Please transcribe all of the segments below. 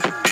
Thank you.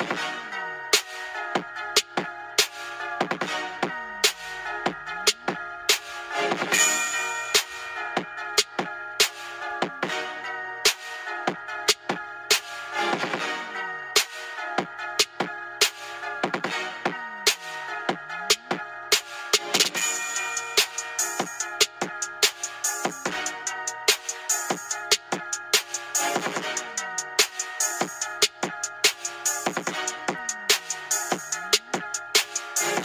Thank you.